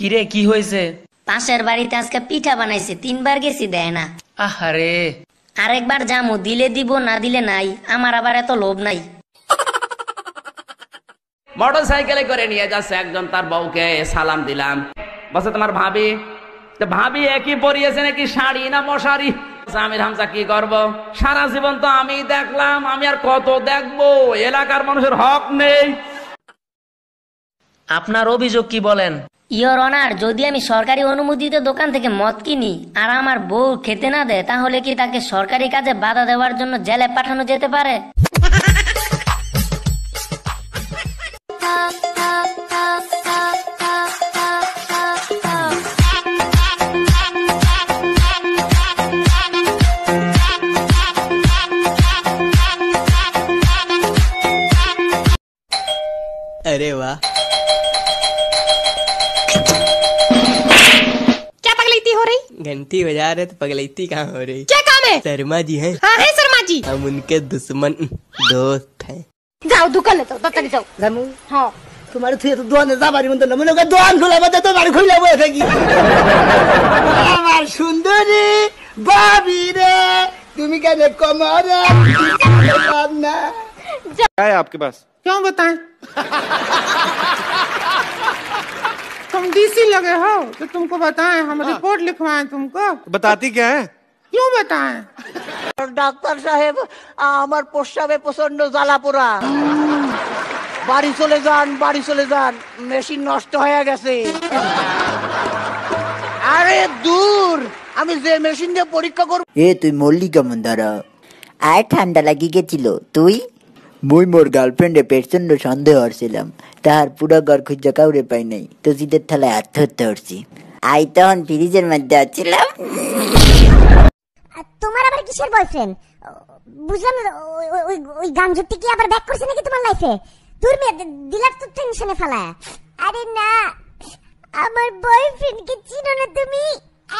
কিরে কি হয়েছে? পাশের বাড়িতে আজকে পিঠা বানাইছে তিনবার গেছি দেয় না। আহারে। আরেকবার জামু দিলে দিব না দিলে নাই আমার আবার এত লোভ নাই। মোটর সাইকেলে করে নিয়ে যাচ্ছে একজন তার বউকে সালাম দিলাম। বসে তোমার ভাবি? তো ভাবি একই পরিয়েছে নাকি শাড়ি না মশারি? আমির হামজা কি করব? সারা জীবন তো আমি দেখলাম আমি আর কত দেখব? এলাকার মানুষের হক নেই। আপনার অভিযোগ কি বলেন? ইয়র অনার, যদি আমি সরকারি অনুমোদিত দোকান থেকে মদ কিনি আর আমার বউ খেতে না দেয়, তাহলে কি তাকে সরকারি কাজে বাধা দেওয়ার জন্য জেলে পাঠানো যেতে পারে? क्या पगलैती हो रही? घंटी बजा रहे तो पगलैती कहाँ हो रही? क्या काम है? शर्मा जी है। हाँ है शर्मा जी। हम उनके दुश्मन दोस्त हैं। जाओ दुकान ले जाओ तत्तरी जाओ। जमू हाँ। तुम्हारे थे तो, तो दुआ नेता बारी मंदिर नमन होगा दुआ खुला बता तो बारी खुला हुआ था तो कि? हमार सुंदरी बाबी रे तुम क्या देव क्या है आपके पास? क्यों बताएँ? लगे हो तो तुमको बताएं हम रिपोर्ट लिखवाएं तुमको बताती क्या है क्यों बताएं ডাক্তার সাহেব আমার প্রস্রাবে প্রচন্ড জ্বালা পোড়া বাড়ি চলে যান বাড়ি চলে যান মেশিন নষ্ট হয়ে গেছে আরে দূর আমি যে মেশিন দিয়ে পরীক্ষা করব এ তুই মরলি কেমন ধরা আর ঠান্ডা লাগি গেছিল তুই মুই মোর গার্লফ্রেন্ডে প্রচণ্ড সন্দেহ হচ্ছিলাম তাহার পুরো ঘর খুঁজে কাউরে পাই নাই। তো শীতের থালায় আত্মহত্যা করছি আই তখন ফ্রিজের মধ্যে আছিলাম। তোমার আবার কিসের বয়ফ্রেন্ড বুঝলাম না, ওই- ওই- ওই ওই কি আবার ব্যাক করছে নাকি তোমার লাইফে তোর মেয়ে দিলার তো টেনশনে ফেলা আরে না আমার বয়ফ্রেন্ড কে চিনো না তুমি।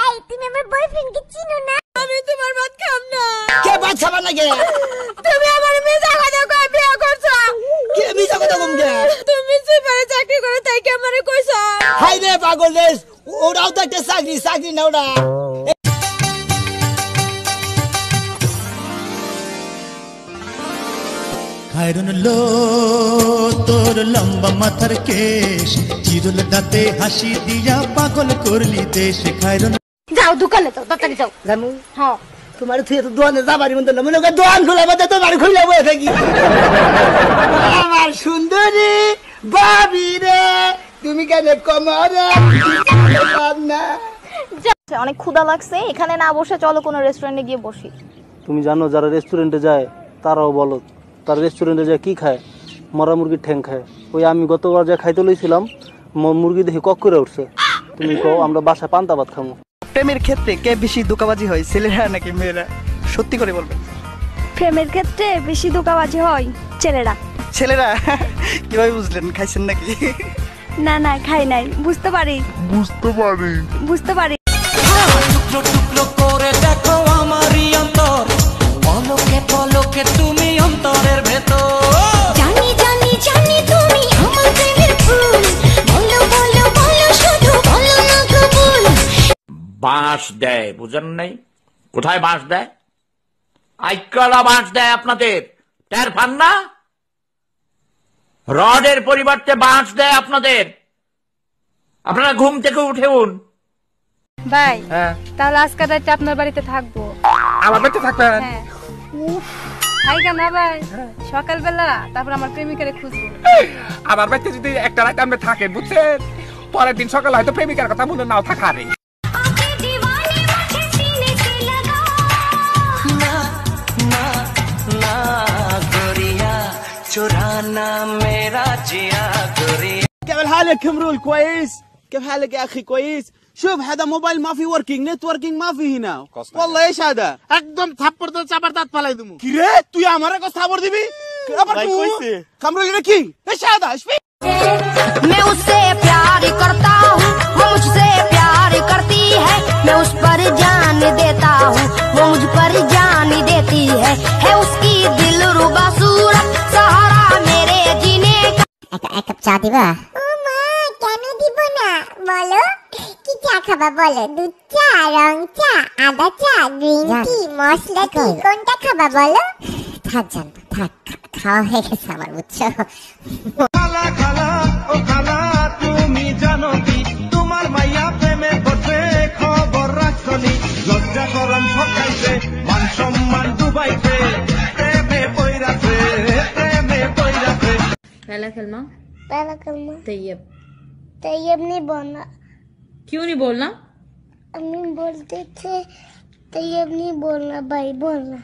এই তুমি আমার বয়ফ্রেন্ড কে চিনো না। আমি তোমার ভাত খাম না। কে বাচ্চা বানা গে তুমি আমার মেয়ে জায়গা দেখো বিয়ে করছ কে তুমি চাকরি করো তাই কি আমারে কইছো? হাই রে পাগল রে ওরাও তো একটা চাকরি চাকরি না ওরা। খায়রুন লো তোর লম্বা মাথার কেশ চিরুল দাঁতে হাসি দিয়া পাগল করলি দেশ। খায়রুন যাও দোকানে যাও তাড়াতাড়ি যাও। জামু হ্যাঁ। তোমার থুয়ে তো দোয়ানে যাবারই মতো না মনে করে দোয়ান খোলা বাদে তোমার খুলে বয়ে থাকি। আমার সুন্দরী বাবি রে তুমি কেন কমরে? না অনেক ক্ষুধা লাগছে এখানে না বসে চলো কোনো রেস্টুরেন্টে গিয়ে বসি। তুমি জানো যারা রেস্টুরেন্টে যায় তারাও বলো তারা রেস্টুরেন্টে যায় কি খায়? মরা মুরগির ঠ্যাং খায়। ওই আমি গতবার যা খাইতে লইছিলাম মুরগি দেখে কক করে উঠছে। তুমি কও আমরা বাসায় পান্তা ভাত খামো। প্রেমের ক্ষেত্রে কে বেশি দোকাবাজি হয় ছেলেরা নাকি মেয়েরা? সত্যি করে বলবে। প্রেমের ক্ষেত্রে বেশি ধোকাবাজি হয় ছেলেরা। ছেলেরা কীভাবে বুঝলেন খাইছেন নাকি? না না খাই নাই। বুঝতে পারি। বুঝতে পারি। বুঝতে পারি। করে দেখো আমারই অন্তর। পলকে পলকে তুমি অন্তরের ভেতর। জানি জানি জানি তুমি আমার প্রেমের ফুল। বলো বলো বলো শুধু বলো না কবুল বাঁশ দেয় বুঝেন নাই? কোথায় বাঁশ দেয়? আইকালা বাঁশ দেয় আপনাদের। টের পান না? রডের পরিবর্তে বাঁশ দেয় আপনাদের। আপনারা ঘুম থেকে উঠে উঠেউন ভাই তাহলে আজকে রাতে আপনার বাড়িতে থাকব। আমার বাড়িতে থাকবেন হ্যাঁ। থাইকা না ভাই। সকালবেলা তারপর আমার প্রেমিকারে খুঁজবো। আমার বাড়িতে যদি একটা রাত আমরা থাকেন বুঝছেন? পরের দিন সকালে হয়তো প্রেমিকার কথা মনে নাও থাকা كيف حالك كمرول كويس كيف حالك يا اخي كويس شوف هذا موبايل ما في وركينج نتوركينج ما في هنا والله ايش هذا একদম থাপ্পড় তো চাপার দাঁত ফালাই দিমু কি রে তুই আমার কাছে খবর দিবি আবার ভাই, তুই কইছে। কামরুল এটা কি ايش هذا ايش في দিবা ও মা কেন দিব না? বলো কি চা খাবা বলো? দুধ চা রং চা আদা চা গ্রিন টি মশলা টি কোনটা খাবা বলো? থাক জান থাক খাওয়া হয়ে গেছে আমার বুঝছ? খেলা খেলমা पहला कलमा। तैयब। तैयब नहीं बोलना। क्यों नहीं बोलना? अम्मी बोलते थे तैयब नहीं बोलना भाई बोलना।